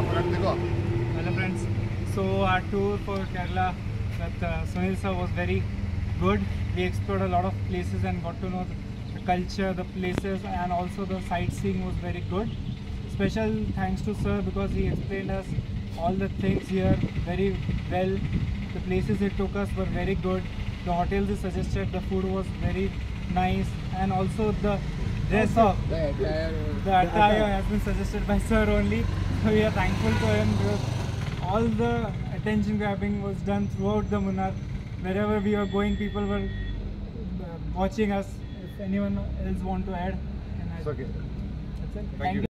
Hello friends. So our tour for Kerala with uh, Sunil sir was very good. We explored a lot of places and got to know the culture, the places, and also the sightseeing was very good. Special thanks to sir because he explained us all the things here very well. The places he took us were very good. The hotels he suggested, the food was very nice, and also the dress up. The entire The attire has been suggested by sir only. So we are thankful to him because all the attention grabbing was done throughout the Munnar. Wherever we were going, people were uh, watching us. If anyone else want to add. It's okay. That's it. Thank you.